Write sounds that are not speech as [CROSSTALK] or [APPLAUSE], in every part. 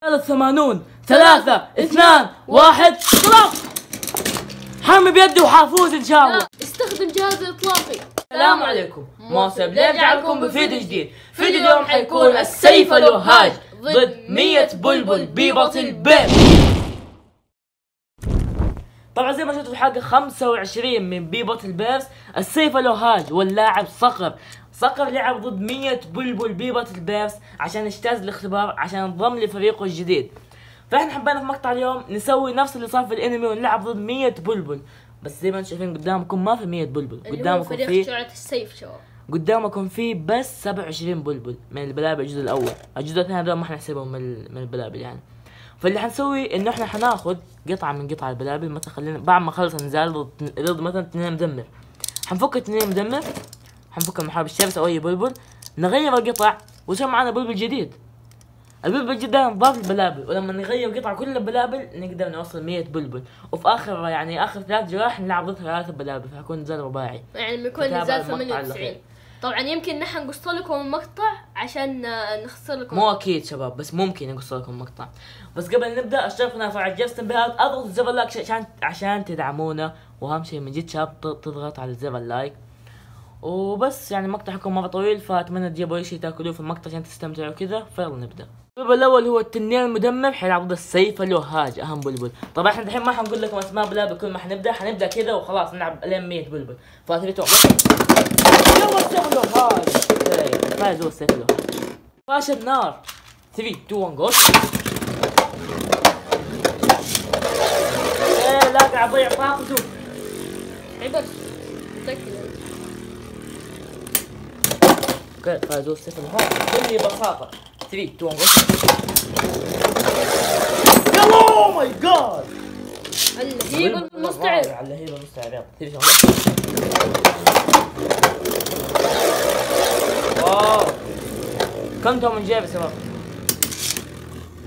ثمانون. ثلاثة اثنان واحد خلاص حرمي بيدي وحافوز إن شاء الله. استخدم جهاز الاطلاقي السلام عليكم. موسى بنرجع لكم بفيديو جديد. فيديو اليوم حيكون السيف الوهاج ضد 100 بلبل بيبط البيت طبعا زي ما شفتوا في الحلقة 25 من بيبط البيرس السيف الوهاج واللاعب صقر. صقر لعب ضد 100 بلبل بيبط البيرس عشان يجتاز الاختبار عشان ينضم لفريقه الجديد. فاحنا حبينا في مقطع اليوم نسوي نفس اللي صار في الانمي ونلعب ضد 100 بلبل. بس زي ما أنتم شايفين قدامكم ما في 100 بلبل. قدامكم في السيف شباب. قدامكم في بس 27 بلبل من البلابل الجزء الأول. الجزء الثاني هذول ما حنحسبهم من ال- من البلابل يعني. فاللي حنسوي إنه إحنا حناخذ قطعة من قطع البلابل مثلا خلينا بعد ما نخلص النزال ضد ضد مثلا اثنين مدمر. حنفك اثنين مدمر حنفك المحارب الشرس أو أي بلبل. نغير القطع ويصير معنا بلبل جديد. البلبل الجديد ده نضاف البلابل ولما نغير قطع كل البلابل نقدر نوصل 100 بلبل. وفي آخر يعني آخر ثلاث جراح نلعب ضد ثلاثة بلابل. فيكون نزال رباعي يعني لما يكون تتابع نزال المقطع 98 الأخير. طبعا يمكن نحن نقص لكم المقطع عشان نختصر لكم. مو أكيد شباب بس ممكن نقص لكم مقطع. بس قبل نبدأ اشتركوا فعل جرس التنبيهات أضغط زر اللايك عشان عشان تدعمونا. وأهم شيء من جد شباب تضغط على زر اللايك. وبس يعني المقطع حيكون مرة طويل فأتمنى تجيبوا أي شيء تأكلوه في المقطع عشان تستمتعوا كذا فيلا نبدأ. البلبل الأول هو التنين المدمر حيلعب ضد السيف الوهاج أهم بلبل. طبعا إحنا الحين ما حنقول لكم أسماء بلابل كل ما حنبدأ حنبدأ كذا وخلاص نلعب لين 100 بلبل. فاثريتو يلا السيف الوهاج إيه، فاز هو السيف الوهاج فاش النار 3 2 1 جو. إيه لا قاعد أضيع طاقته. عبس تكفي أوكي فاز هو السيف الوهاج بكل بساطة 3 2 1 جو يلا اوه ماي جاد اللهيب المستعر على اللهيب المستعر يلا 3 واو! كم توم من جيب يا شباب؟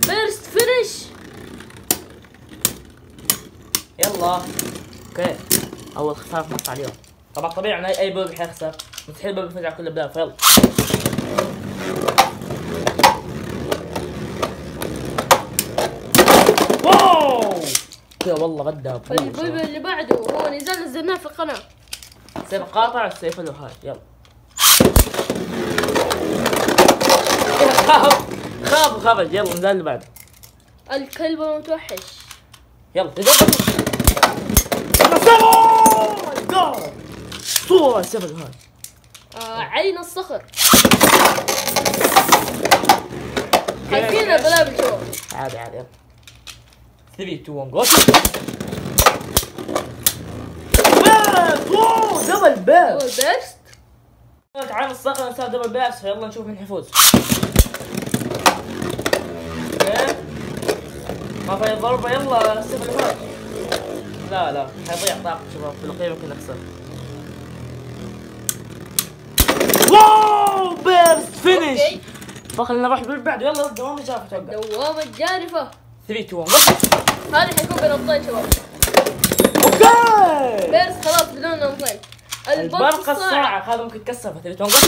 burst finish يلا. okay. أول خسارة في مقطع اليوم. طبعا طبيعي اي بلبل حيخسر. مستحيل بلبل يفوز على كل البلابل فيلا wow! كذا والله غدا البلبل اللي بعده هو نزال نزلناه في القناة. سيف قاطع السيف الوهاج يلا. خاف. خاف خرج يلا نزال اللي بعده. الكلب المتوحش يلا. جاد صورة السيف الوهاج عين الصخر. خايفين البلابل شباب عادي عادي يلا 3 2 1 جو دبل هو باس بيرست عن الصخر صار double burst فيلا نشوف مين حيفوز. okay. ما في ضربة يلا الوهاج لا لا حيضيع طاقة شباب في الأخير يمكن نخسر wow burst finish. فخلينا نروح باللي بعده يلا دوام الجارف أتوقع دوامة جارفة. 3 2 1 هذا حيكون بنقطتين شباب. okay burst خلاص بدون نقطتين البرق الصاعق هذا ممكن يتكسر. في 3 2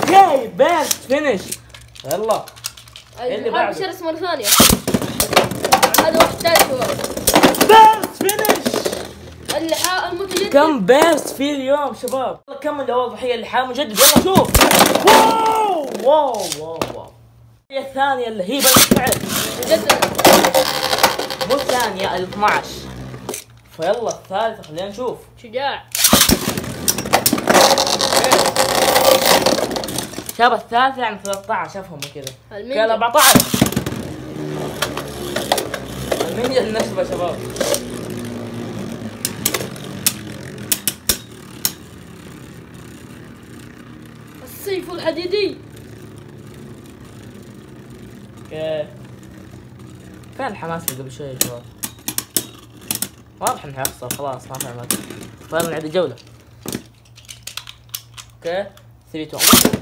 okay burst finish يلا اللي اللي بعده. شرس مرة ثانية. هذا واحد ثاني شباب. burst finish المتجدد كم burst في اليوم شباب؟ يلا كمل اول ضحيه اللحام مجدد يلا شوف. wow! wow wow wow. اللي هي بالمستعد مجدد مو الثانية ال 12 فيلا الثالثة خلينا نشوف. شجاع. شاب الثالثة يعني 13 افهم كذا. قال 14 المنجا النشبة شباب. السيف الحديدي okay فين الحماس اللي قبل شوي يا شباب؟ واضح انه حيخسر خلاص ما في امل فيلا نعيد الجولة. okay. 3 2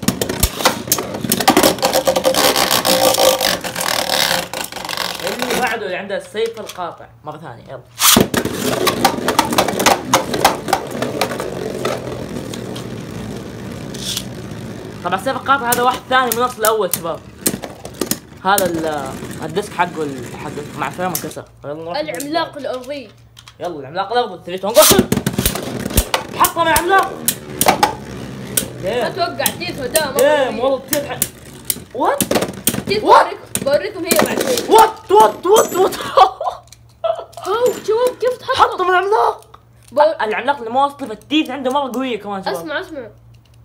اللي بعده اللي عنده السيف القاطع. مرة ثانية يلا. طبعا سيف القاطع هذا واحد ثاني من الاصل الأول شباب. هذا ال- الديسك حقه حق مع فريم انكسر العملاق الأرضي. يلا العملاق الأرض ثري تونجوشن حطم يا عملاق. ديم أتوقع تيتو ده ديم قوي. والله ح... وات تيتو? بوريكم هي بعد. شوي وات وات وات وات هاو شباب كيف تحطم؟ حطم العملاق. العملاق اللي ما وصل التيت عنده مرة قوية كمان شباب. اسمع اسمع.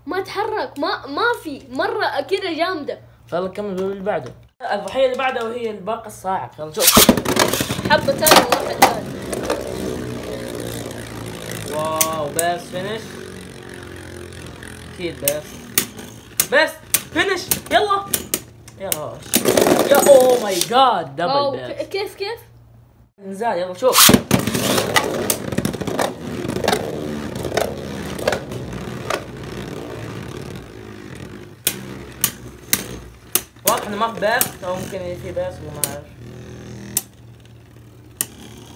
ما تحرك ما ما في مرة كذا جامدة. يلا نكمل باللي بعده. الضحية اللي بعدها وهي الباقه الصاعق. يلا نشوف حبة ثانية وواحد ثاني. واو بس فينش. أكيد بس. بس فينش. يلا. يا يا اوه ماي جاد دبل بس كيف كيف؟ نزال يلا شوف. في burst أو ممكن في burst ولا ما اعرف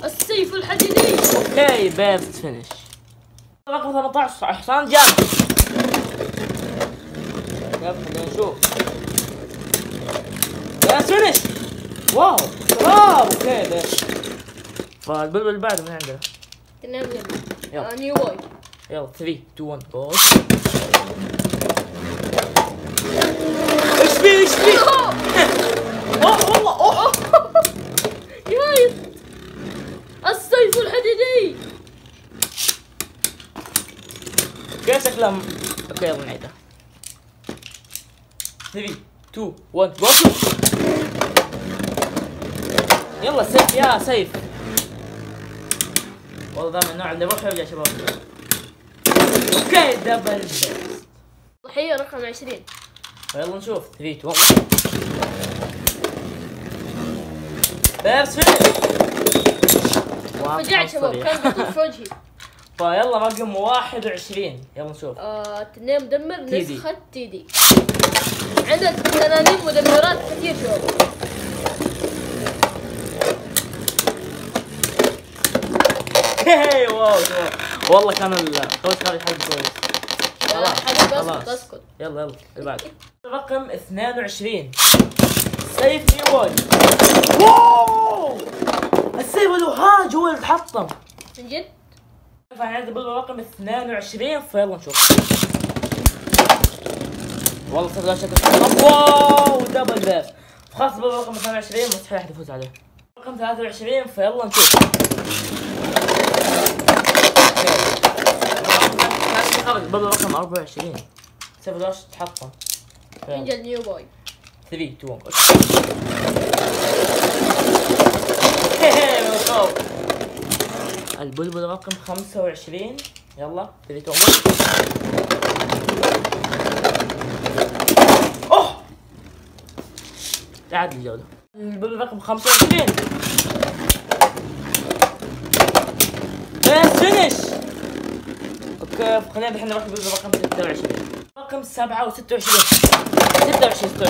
السيف الحديدي. okay burst finish. رقم 18 حصان جاب يلا خلينا نشوف. بيرت فينش. واو شباب أوكي بيرت فالبلبل اللي بعده من عندنا. تنام يلا. يلا نيو بوي يلا 3 2 1 جو إيش في إيش في اوه والله اوه يايس السيف الحديدي كيف شكلها م- okay يلا نعيدها. 3 2 1 جو يلا سيف يا سيف. والله ذا من النوع اللي يروح يرجع شباب. okay double ضحية رقم 20 يلا نشوف. 3 2 1 burst finish فجعت شباب. كان بيطوف في وجهي. فيلا رقم 21 يلا نشوف. آه تنين مدمر تيدي. نسخة تيدي. عندنا تنانين مدمرات كثير هي واو. والله كان الخوش خارج حق كويس. يا خلاص،. اسكت يلا يلا اللي بعد. رقم 22 سيف نيوي واو! السيف الوهاج هو اللي تحطم من جد؟ فعندنا بالرقم 22 فيلا نشوف. والله صدق شكل wow double burst خلاص بالرقم 22 مستحيل احد يفوز عليه. رقم 23 فيلا نشوف. خرج بالرقم 24 سيف من جد New Boy 3 2 1 البلبل رقم 25 يلا 3 2 1 oh تعادل الجولة البلبل رقم 25 burst finish okay خلينا الحين نروح البلبل رقم 26 رقم 7 و26 26 26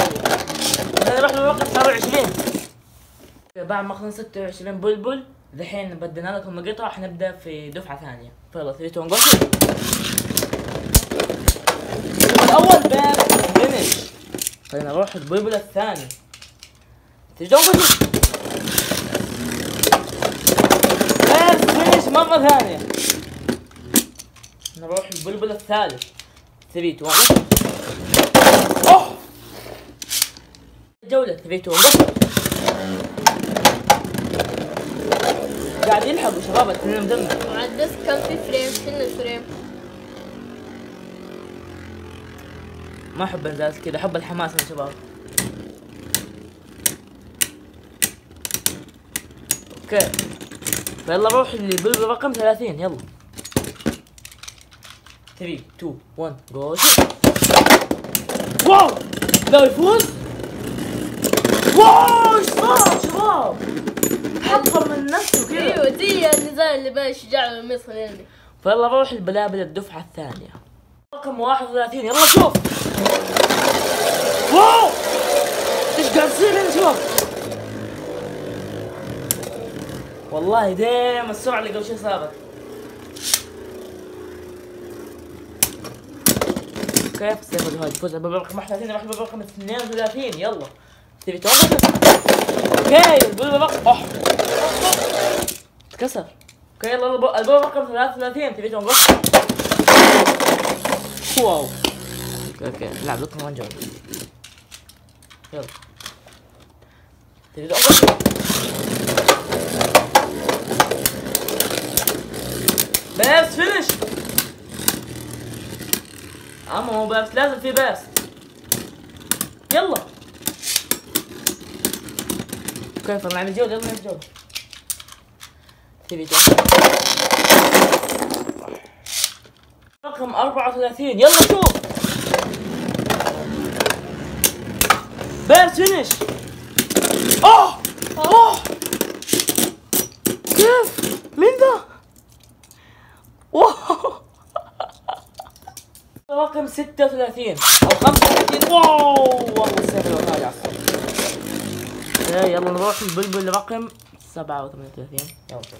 خلينا نروح للرقم 27 بعد ما خلصنا 26 بلبل الحين بدينا لكم مقطع حنبدا في دفعة ثانية. فيلا 3 2 1 الأول باب فينش خلينا نروح البلبل الثاني. 3 2 1 باب فينش مرة ثانية. نروح البلبل الثالث. 3 2 1 أوه! جولة 3 2 1 قاعد يلحقوا شباب التنين مدمر مع ال disk كان في frame شلنا ال frame ما أحب انزل كذا أحب الحماس يا شباب. okay. فيلا روح اللي بالرقم 30 يلا. 3 2 1 جو واو لا يفوز؟ wow إيش صار شباب. حطم من نفسه كذا أيوه زي النزال اللي بين الشجاع والمصري يعني. فيلا نروح البلابل الدفعة الثانية. رقم 31 يلا شوف. wow! إيش قاعد يصير هنا شوف. والله ديم السرعة اللي قبل شوي صارت. كيف السيف الهادي يفوز بالباب رقم 31 راح بالباب رقم 32 يلا. تبي توقف؟ أوكي الباب رقم اوه تكسر أوكي يلا الب- الباب رقم 33 تبي توقف واو. أوكي أوكي لعب لكم جاوب يلا توقف بس فينش. اما مو بس لازم في بس. يلا. كيف نلعب الجولة يلا الجولة تبي رقم 34 يلا شوف burst finish أوه! أوه! كيف؟ مين ذا wow! رقم 36 أو 35 wow! والله الصوت إيه، يلا نروح. البلبل رقم 37 يلا شوف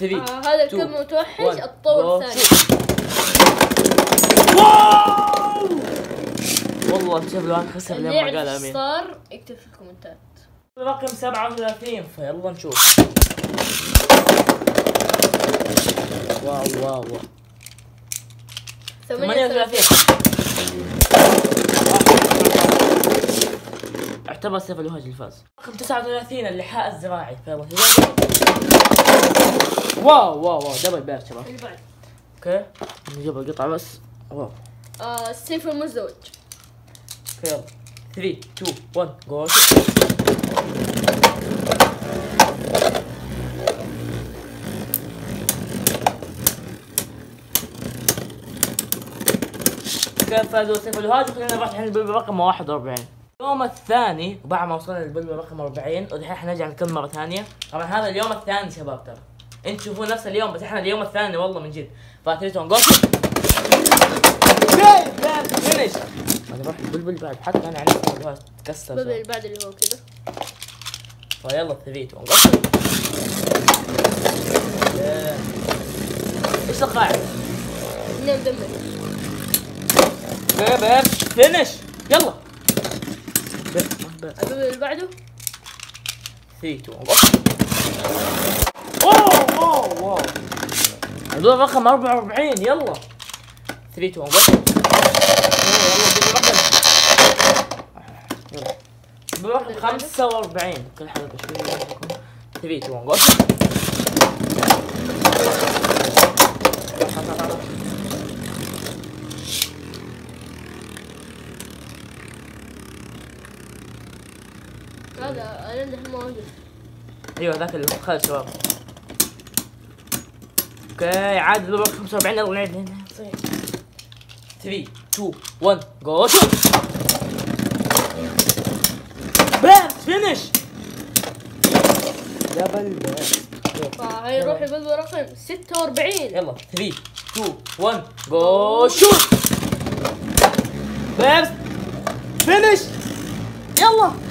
3 آه هذا الكم متوحش؟ الطور الثاني. والله السيف الوفاء خسر اللي لما قال يعرف آمين. صار اكتب في الكومنتات رقم 37 فيلا نشوف. واو واو واو. 38 اعتبر سيف الوهج الفاز. رقم 39 اللحاء الزراعي. واو واو واو دبل بير شباب. اللي بعد. أوكي. نجيب القطعة بس. واو. آه السيف المزدوج أوكي يلا. 3 2 1 جو كيف فازوا سيف الهاج وخلينا نروح الحين البلبل رقم 41 اليوم الثاني وبعد ما وصلنا للبلبل رقم 40 ودحين حنرجع نكمل مرة ثانية. طبعا هذا اليوم الثاني شباب ترى. أنتوا تشوفون نفس اليوم بس إحنا اليوم الثاني والله من جد. فاتريتون جو فينش أنا بروح البلبل بعد حتى أنا عرفت تكسر الباب اللي بعد اللي هو كذا فيلا ثبيت إيش القاعدة؟ اثنين دمر بيب فينش يلا. أجيب اللي بعده؟ 3 2 1 واو واو. الدور رقم 44 يلا. 3 2 يلا 45 كل حلقة شوي 3 2 1 الايلاند موجود أيوه ذاك اللي خل شباب أوكي عاد الوقت 45 يلا نعيد 3 2 1 جو شوت. burst finish double burst نروح ببلبل رقم 46 يلا. 3 2 1 go shoot. burst finish يلا.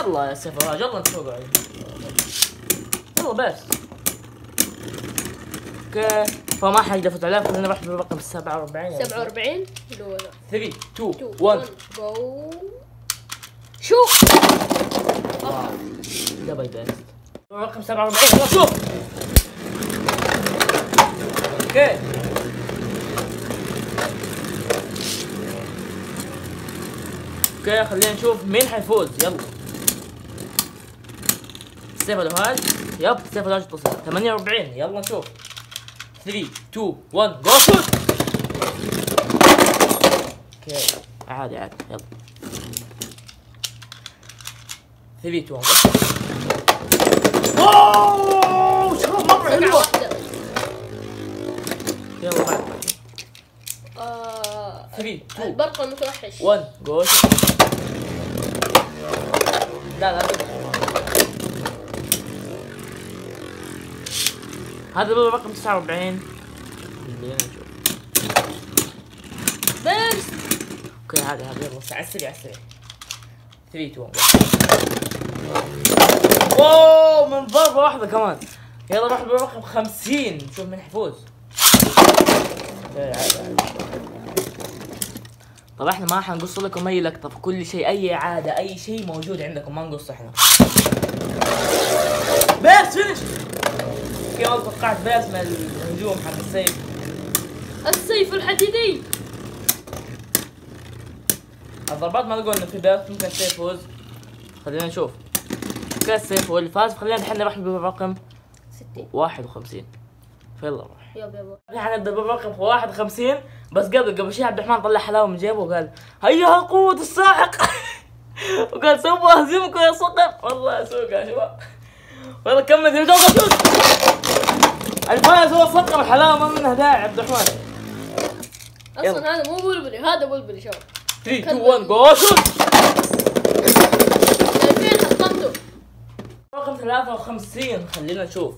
يلا يا سيف الوهاج يلا نسوق عليه يلا burst okay. فما حد يفوت عليه خلينا نروح بالرقم 47 يلا. 47 اللي هو ذا 3 2 2 1 go shoot double burst رقم 47 يلا شوف. okay. okay خلينا نشوف مين حيفوز. يلا. سيف الوهاج يب سيف الوهاج تصل 48 يلا نشوف. 3 2 1 go shoot okay عادي عادي. يلا. 3 2 1 اوه سرعة حلوة. واحدة. يلا بعد آه 3 2 البرق المتوحش 1 جو لا لا. هذا هو رقم 49 خلينا نشوف. بيرس أوكي هذا هذا يلا على السريع على السريع 3 2 1 اوه من ضربة واحدة كمان. يلا نروح بالرقم 50 نشوف عادي عادي طب إحنا ما حنقص لكم أي لقطة. في كل شيء أي عاده أي شيء موجود عندكم ما نقص إحنا. burst finish والله توقعت بس من الهجوم حق السيف. السيف الحديدي. الضربات ما نقول إنه في بس ممكن السيف يفوز. خلينا نشوف. كان السيف هو اللي فاز خلينا الحين نروح بالرقم 60 51 فيلا روح. يب يب إحنا نبدأ بالرقم 51 بس قبل قبل شيء عبد الرحمن طلع حلاوة من جيبه وقال هيا قوة الساحق [LAUGHS] وقال سوف أهزمكم يا صقر. والله اسوق يا شباب والله كمل الجوله الفايز هو صقر الحلاوة ما منها داعي عبد الرحمن. أصلا هذا مو بلبلي هذا بلبلي شوف 3 2 1 go shoot رقم 53 خلينا نشوف.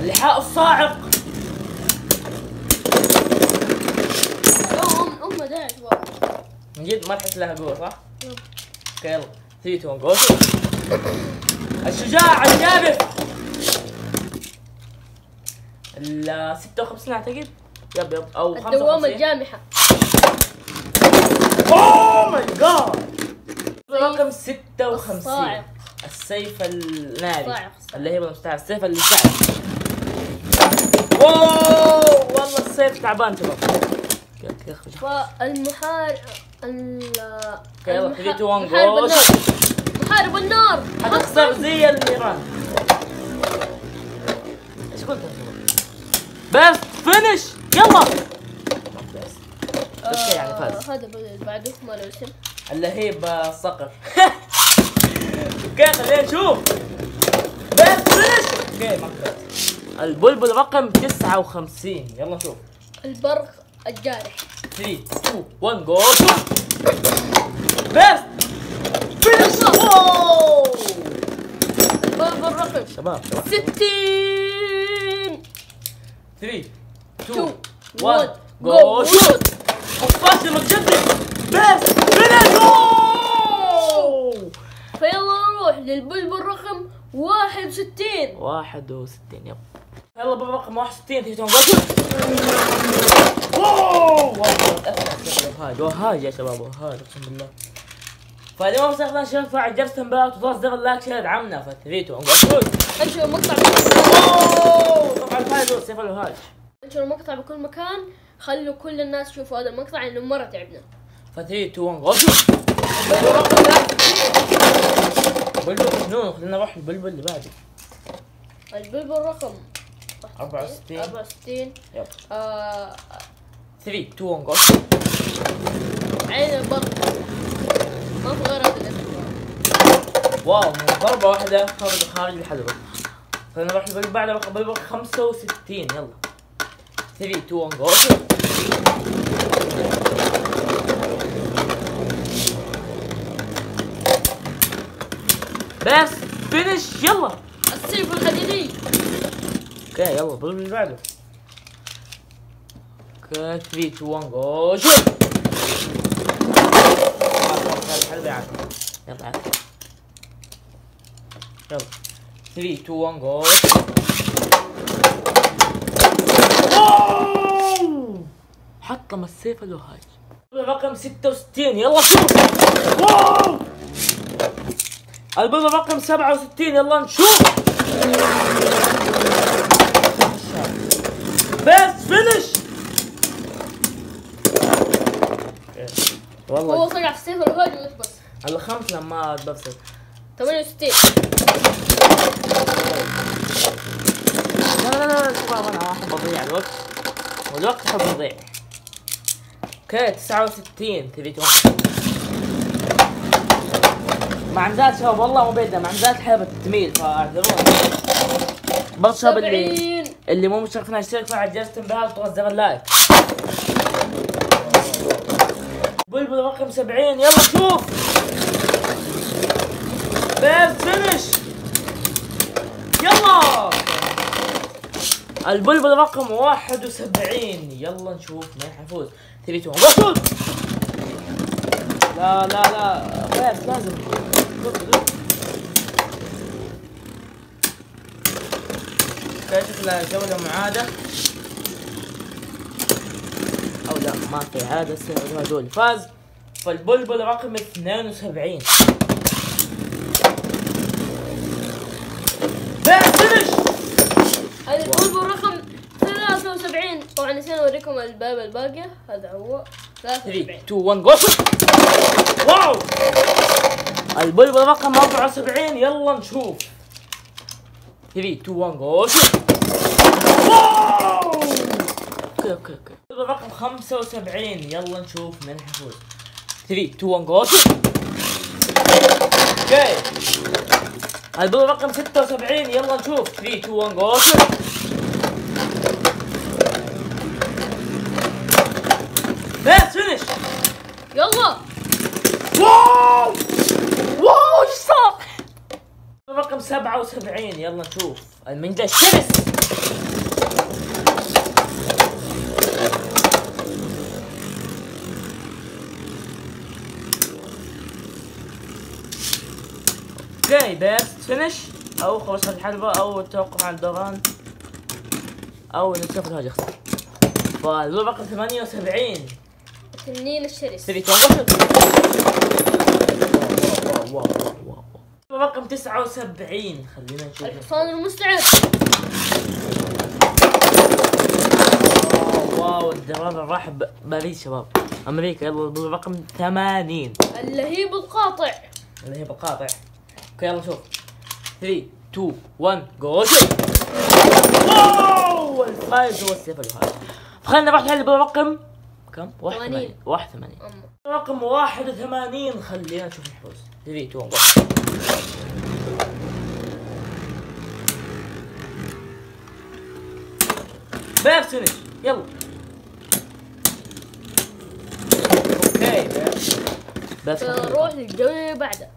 اللحاء الصاعق. ام أم داعي شباب. من جد ما تحس لها قوة صح؟ okay يلا. 3 2 1 جو الشجاع الجارف ال 56 أعتقد. yep yep. أو 55 الدوامة الجامحة. oh my god رقم 56 الصاعق. السيف الناري. الصاعق. اللي هي بالمستعار السيف اللي شعر واو! والله السيف تعبان شباب. ال يلا، المح- 3 2 1 محارب جو. النار محارب النار حتخسر زي النيران إيش قلت؟ بس فينش. يلا. بس بس كده يعني فاز. آه، هذا اللي بعده ما له اسم اللهيب الصقر [LAUGHS] أوكي خلينا نشوف. بس فينش. أوكي ما البلبل رقم 59 يلا نشوف البرق الجارح. 3 2 1 جو بس فينش. أوه! باب الرقم شباب شباب 60 3 2 2 1 1 جو شوت بس! فيلا نروح للبلبل رقم 61 61 يب. يلا بالرقم 61 تقوم واو والله أسرع وهاج وهاج يا شباب وهاج أقسم بالله. فاليوم استخدم شباب فاعل جرس تنبيهات وضغط زر اللايك شير دعمنا فتريتو انشر المقطع اوه طبعا الفايز هو سيف الوهاج انشر المقطع بكل مكان خلوا كل الناس يشوفوا هذا المقطع لأنه مرة تعبنا. فتريتو انقصوا بلبل مجنون خلينا نروح البلبل اللي بعده. البلبل رقم 64. 64 يب آه 3 2 انقصوا عين البرق. ما في غير هذا واو من ضربة واحدة خرج خارج الحلبة. خلينا نروح البلبل بعد رقم بلبل 65 يلا. 3 2 1 go burst finish يلا. السيف الحديدي okay يلا البلبل اللي بعده. okay 3 2 1 go shoot الحلبة عاد يلا. عاد يلا. 3 2 1 جو wow! حطم السيف الوهاج رقم 66 يلا شوف واو البيضة رقم 67 يلا نشوف. burst finish هو والله صقع في السيف الوهاج ويخبص. الخمس لما بفصل 68 لا شباب أنا احب اضيع الوقت والوقت احب اضيع أوكي 69 تبي تروح. معندات شباب والله مو بيدها معندات حلبة تميل فاعذروني برضه شباب اللي 70 اللي مو مشترك فينا اشترك فعل جرس التنبيهات وضغط زر اللايك. بلبل رقم 70 يلا شوف. بس فينش يلا. البلبل رقم 71 يلا نشوف مين حيفوز 3 2 شوت لا لا لا. فاز لازم. كيف شكلها جولة معادة؟ أو لا ما في هذا ال server هذول فاز. فالبلبل رقم 72 بس البلبل رقم 73 طبعا نسينا اوريكم الباب الباقية هذا هو 3 73 2 1 جو واو! البلبل رقم 74 يلا نشوف. 3 2 1 جو wow! okay okay okay. البلبل رقم 75 يلا نشوف من حيفوز 3 2 1 go okay. البلبل رقم 76 يلا نشوف. 3 2 1 go burst finish يلا wow wow إيش صار؟ رقم 77 يلا نشوف. المنجا الشرس أوكي بس فينش أو خلص الحلبة. أو التوقف عن الدوران. أو نشوف الهاج يخسر فالرقم 78 تنين الشرس 3 واو واو واو واو رقم 79 خلينا نشوف. الحصان المستعد واو الدرار راح باريس شباب. أمريكا يلا بالرقم 80 اللهيب القاطع اللي هي بالقاطع. أوكي يلا شوف. 3 2 1 جو واو الفايز هو السيف الفايز خلينا نروح نحل بالرقم. كم؟ 81 81 أما. رقم 81 خلينا نشوف الفوز. 3 2 1 go. burst finish يلا okay باب نروح للجولة اللي بعدها.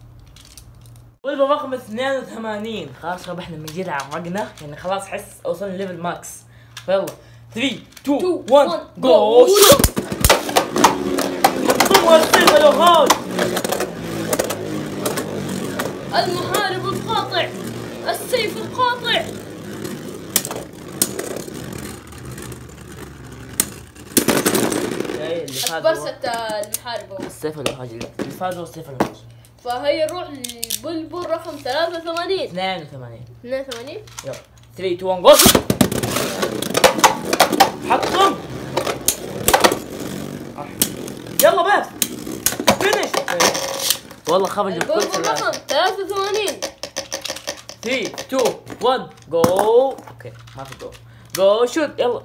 رقم 82 خلاص ربحنا من جد عرقنا يعني خلاص حس وصلنا level max فيلا 3 2 1 جو المحارب القاطع السيف القاطع. إيه، اللي فاز هو. برسة المحارب. هو. السيف الوهاج اللي فاز هو السيف فهي نروح للبلبل رقم 83 82 82 يلا. 3 2 1 جو حطهم يلا burst finish والله بكل البلبل سلاسة. رقم 83 3 2 1 go okay ما في go go shoot يلا.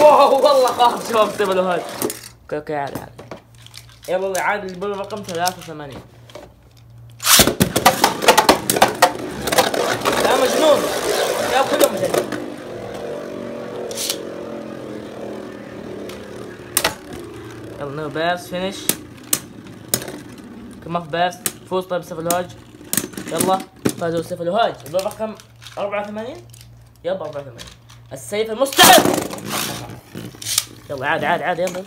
wow والله خاف شباب سيبوا هاي okay okay عادي عادي. يلا عاد البلبل رقم 83 يا مجنون. يا كلهم مجنون يلا نو بيرس فينش كم في بيرس فوز طيب سيف الهاج. يلا فازوا سيف الوهاج الباب رقم 84 يلا 84 السيف المستعد. يلا عاد عاد عاد يلا.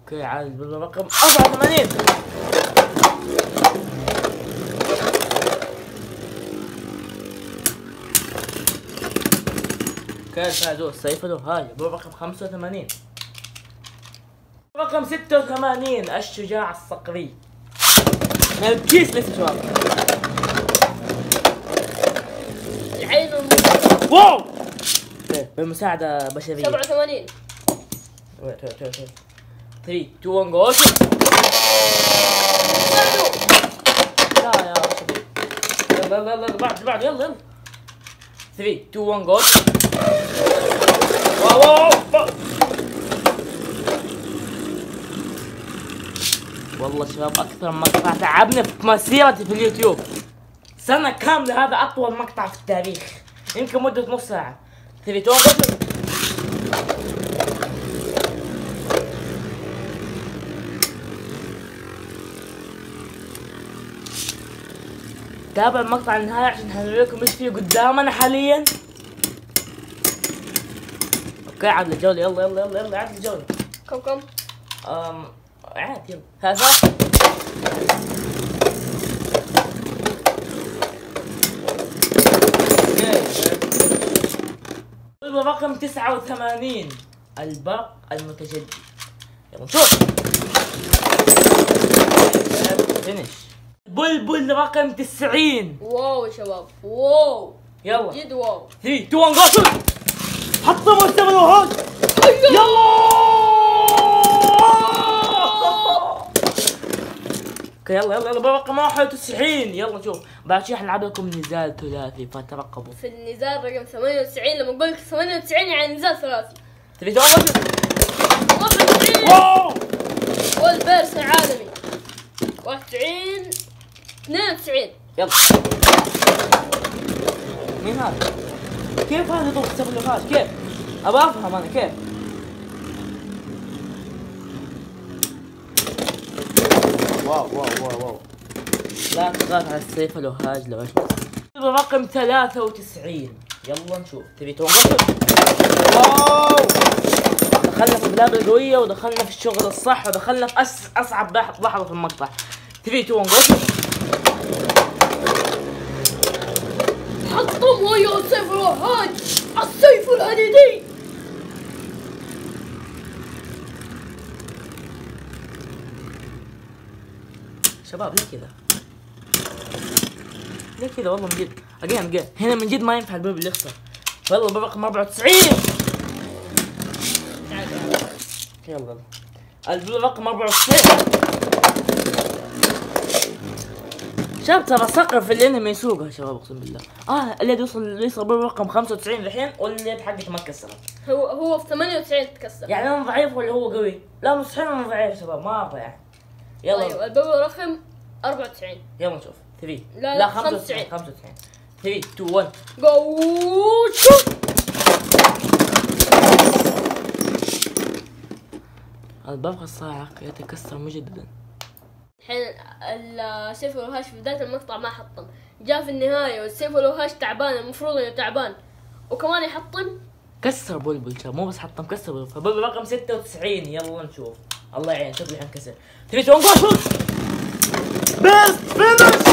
أوكي عاد رقم 84 okay فازوا السيف الباب رقم 85 رقم 86 الشجاع الصقري من الكيس لسه شباب. العين wow! بمساعدة بشرية. 87 wait wait wait wait. 3 2 1 جو لا يا يلا يلا يلا بعد بعد يلا يلا. 3 2 1 جو واو واو واو. والله شباب أكثر مقطع تعبنا في مسيرتي في اليوتيوب. سنة كاملة هذا أطول مقطع في التاريخ. يمكن مدة نص ساعة. 3 2 1 جو تابع المقطع النهاية عشان هنوريكم إيش فيه قدامنا حاليا. أوكي عاد الجولة. يلا يلا يلا يلا عاد الجولة. كم كم؟ أم عاد يلا. هذا. البلبل رقم 89 البرق المتجدد. يلا نشوف finish بلبل رقم 90 wow يا شباب wow. يلا. جد wow. 3 2 1 جو حطموا الثمن وهاج يلا! okay يلا يلا يلا رقم 91 يلا نشوف بعد شوي حنلعب لكم نزال ثلاثي فترقبوا. في النزال رقم 98 لما أقول لك 98 يعني نزال ثلاثي. 3 2 1 91 واو! والبيرس العالمي. 91 92 يلا. مين هذا؟ كيف هذا يضرب لغات؟ كيف؟ ابى أفهم أنا كيف؟ واو واو واو واو. لا تخاف على السيف الوهاج لو إيش رقم 93 يلا نشوف. تبي توقف؟ واو! دخلنا في البلاد القوية ودخلنا في الشغل الصح ودخلنا في أس... أصعب لح- لحظة في المقطع. 3 2 1 حطموا يا سيف الوهاج السيف الحديدي شباب ليه كذا؟ ليه كذا والله من جد؟ اجين اجين هنا من جد ما ينفع الباب اللي يخسر والله الباب رقم 94 يلا يلا. الباب رقم 94 شباب ترى صقر في الانمي يسوقها شباب أقسم بالله. آه اللي يوصل يوصل الباب رقم 95 الحين واليد حقته ما تكسرت هو هو في 98 تكسر يعني أنا ضعيف ولا هو قوي؟ لا مستحيل أنا ضعيف شباب ما أبغى يعني. يلا. طيب الباب رقم 94 يلا نشوف. 3 لا، لا لا، 95 95 3 2 1 go shoot الباب الصاعق يتكسر مجددا. الحين السيف الوهاج في بداية المقطع ما حطم. جاء في النهاية والسيف الوهاج تعبان المفروض إنه تعبان. وكمان يحطم. كسر بلبل مو بس حطم كسر بلبل. فبلبل رقم 96 يلا نشوف. الله يعين شكلي حنكسر 3 2 1 go shoot burst finish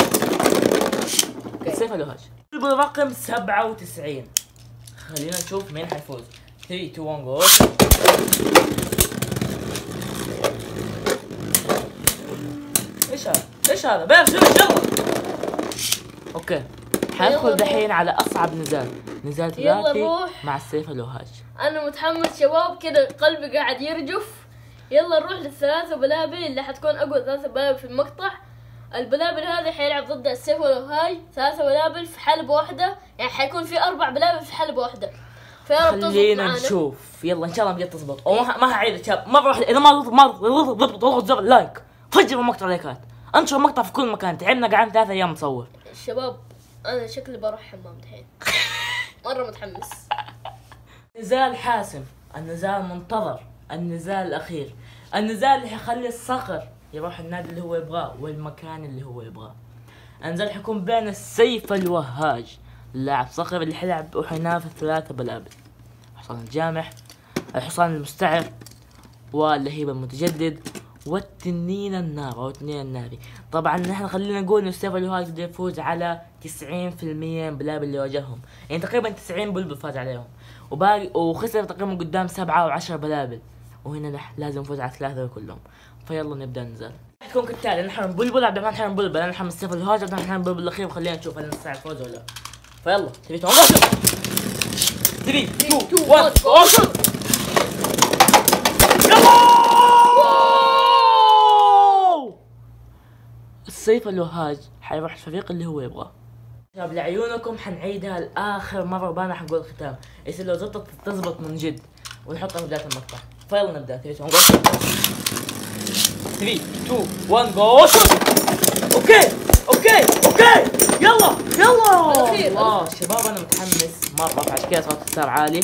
السيف الوهاج بلبل رقم 97 خلينا نشوف مين حيفوز. 3 2 1 جو إيش هذا؟ إيش هذا؟ burst finish يلا okay حندخل دحين على أصعب نزال. نزال ثلاثي. مع السيف الوهاج أنا متحمس شباب كذا قلبي قاعد يرجف. يلا نروح للثلاثة بلابل اللي حتكون أقوى ثلاثة بلابل في المقطع. البلابل هذه حيلعب ضد السيف الوهاج ثلاثة بلابل في حلبة واحدة. يعني حيكون في أربع بلابل في حلبة واحدة. فيا رب تضبط خلينا نشوف. يلا إن شاء الله بجد تزبط وما ما هعيد شباب مره واحدة إذا ما ضبط ما اضغط زر ال like فجر المقطع like ات انشر المقطع في كل مكان. تعبنا قاعدين ثلاث أيام نصور. الشباب أنا شكلي بروح حمام دحين مرة متحمس. نزال حاسم. النزال المنتظر النزال الأخير. النزال اللي حيخلي الصقر يروح النادي اللي هو يبغاه والمكان اللي هو يبغاه. النزال حيكون بين السيف الوهاج. اللاعب صقر اللي حيلعب وحينافس ثلاثة بلابل الحصان الجامح الحصان المستعر واللهيب المتجدد والتنين النار أو التنين الناري. طبعا نحن خلينا نقول إنه السيف الوهاج يفوز على 90% من بلابل اللي واجههم. يعني تقريبا 90 بلبل فاز عليهم. وباقي وخسر تقريبا قدام سبعة أو 10 بلابل. وهنا نح لازم نفوز على ثلاثة كلهم. فيلا نبدأ النزال يكون كالتالي نحن بلبل عبد الرحمن حنان بلبل. أنا حمد السيف الوهاج عبد الرحمن بلبل الأخير. وخلينا نشوف هل نستطيع الفوز ولا لا. فيلا. تبي تقول 3 2 1 يلا! السيف الوهاج حيروح الفريق اللي هو يبغاه. شباب لعيونكم حنعيدها لآخر مرة وبانا حنقول الختام. يصير لو زبطت تزبط من جد ونحطها في بداية المقطع. فيلا نبدا 3 2 1 go okay okay okay يلا يلا الله شباب أنا متحمس مره فعشان كذا صوت الستار عالي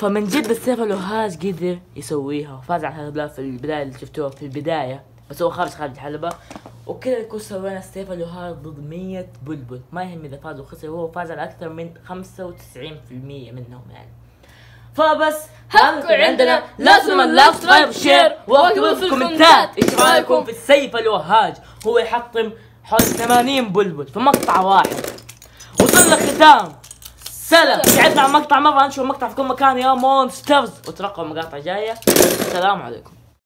فمن جد السيف الوهاج قدر يسويها وفاز على هذا في البدايه اللي شفتوها في البدايه بس هو خارج خارج الحلبة وكذا يكون سوينا السيف الوهاج ضد 100 بلبل ما يهم اذا فاز وخسر هو فاز على أكثر من 95% منهم يعني فبس كل عندنا. لا تنسوا ال like subscribe share. واكتبوا في ال comment ات. إيش رأيكم في السيف الوهاج؟ هو يحطم حول 80 بلبل في مقطع واحد. وصلنا ختام سلام. تعبنا على المقطع مرة نشوف المقطع في كل مكان. يا مونسترز. وترقبوا مقاطع جاية. السلام عليكم.